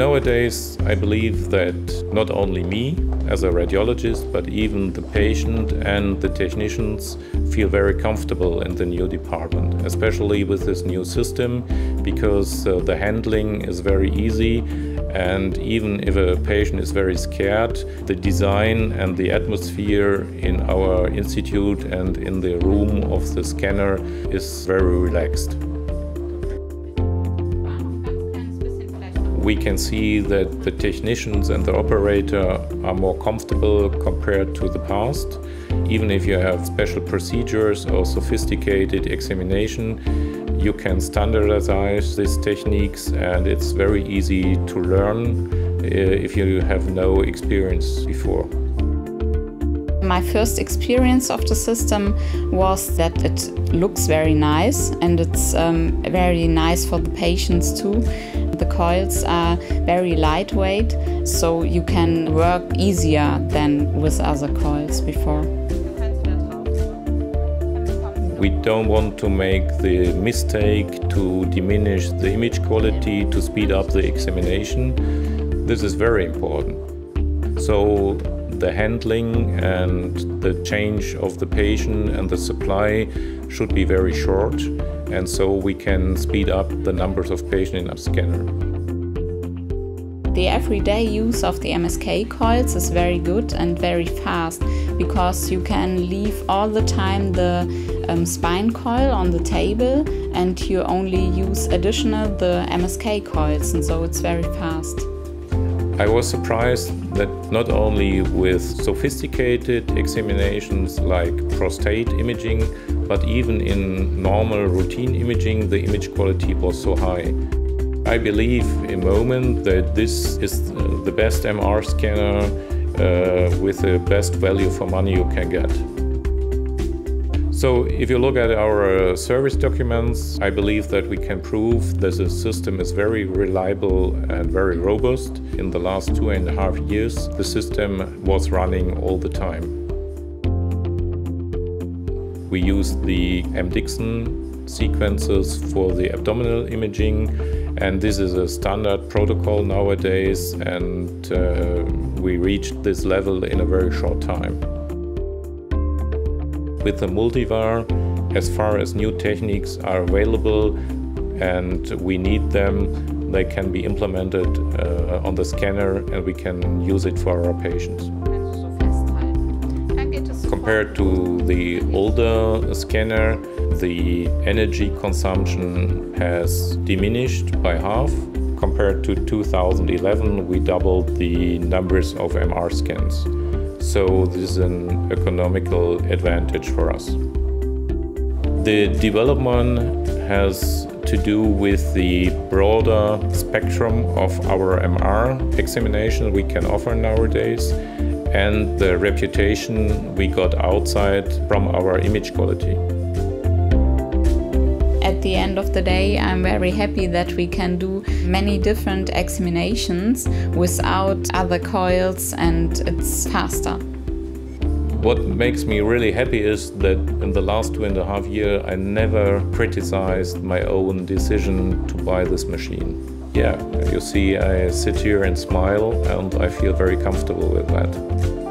Nowadays, I believe that not only me as a radiologist, but even the patient and the technicians feel very comfortable in the new department, especially with this new system, because uh, the handling is very easy. And even if a patient is very scared, the design and the atmosphere in our institute and in the room of the scanner is very relaxed. We can see that the technicians and the operator are more comfortable compared to the past. Even if you have special procedures or sophisticated examination, you can standardize these techniques and it's very easy to learn uh, if you have no experience before. My first experience of the system was that it looks very nice and it's um, very nice for the patients too. The coils are very lightweight, so you can work easier than with other coils before. We don't want to make the mistake to diminish the image quality to speed up the examination. This is very important. So the handling and the change of the patient and the supply should be very short and so we can speed up the numbers of patients in our scanner. The everyday use of the MSK coils is very good and very fast because you can leave all the time the um, spine coil on the table and you only use additional the MSK coils and so it's very fast. I was surprised that not only with sophisticated examinations like prostate imaging, but even in normal routine imaging, the image quality was so high. I believe in moment that this is the best MR scanner uh, with the best value for money you can get. So if you look at our uh, service documents, I believe that we can prove that the system is very reliable and very robust. In the last two and a half years, the system was running all the time. We used the mDIXON sequences for the abdominal imaging and this is a standard protocol nowadays and uh, we reached this level in a very short time. With the Multiva, as far as new techniques are available and we need them, they can be implemented uh, on the scanner and we can use it for our patients. Compared to the older scanner, the energy consumption has diminished by half. Compared to 2011, we doubled the numbers of MR scans. So this is an economical advantage for us. The development has to do with the broader spectrum of our MR examination we can offer nowadays and the reputation we got outside from our image quality. At the end of the day, I'm very happy that we can do many different examinations without other coils and it's faster. What makes me really happy is that in the last two and a half years I never criticized my own decision to buy this machine. Yeah, you see I sit here and smile and I feel very comfortable with that.